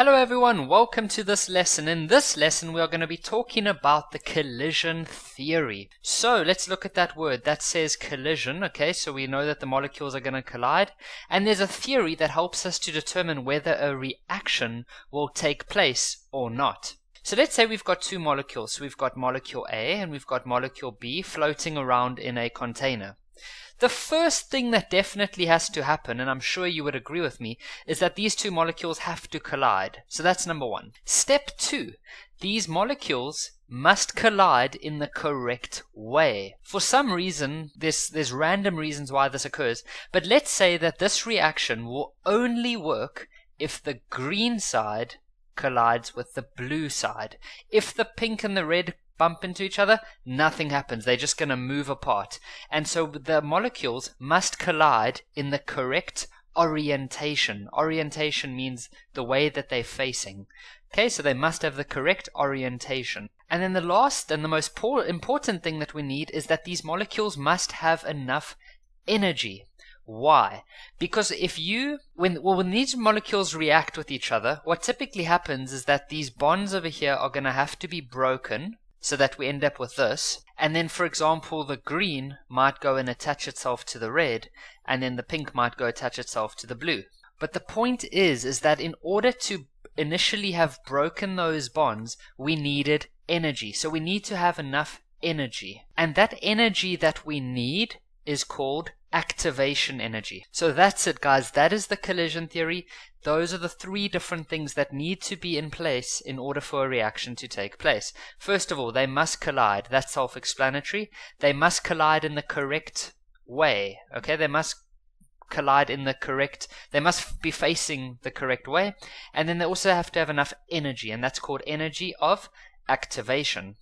Hello everyone, welcome to this lesson. In this lesson we are going to be talking about the collision theory. So let's look at that word. That says collision, okay, so we know that the molecules are going to collide. And there's a theory that helps us to determine whether a reaction will take place or not. So let's say we've got two molecules. So we've got molecule A and we've got molecule B floating around in a container. The first thing that definitely has to happen, and I'm sure you would agree with me, is that these two molecules have to collide. So that's number one. Step two, these molecules must collide in the correct way. For some reason, there's, there's random reasons why this occurs, but let's say that this reaction will only work if the green side collides with the blue side. If the pink and the red bump into each other, nothing happens. They're just going to move apart. And so the molecules must collide in the correct orientation. Orientation means the way that they're facing. Okay, so they must have the correct orientation. And then the last and the most important thing that we need is that these molecules must have enough energy. Why? Because if you, when, well, when these molecules react with each other, what typically happens is that these bonds over here are going to have to be broken so that we end up with this. And then, for example, the green might go and attach itself to the red, and then the pink might go attach itself to the blue. But the point is, is that in order to initially have broken those bonds, we needed energy. So we need to have enough energy. And that energy that we need is called activation energy. So that's it, guys. That is the collision theory. Those are the three different things that need to be in place in order for a reaction to take place. First of all, they must collide. That's self explanatory. They must collide in the correct way. Okay, they must collide in the correct they must be facing the correct way and then they also have to have enough energy and that's called energy of activation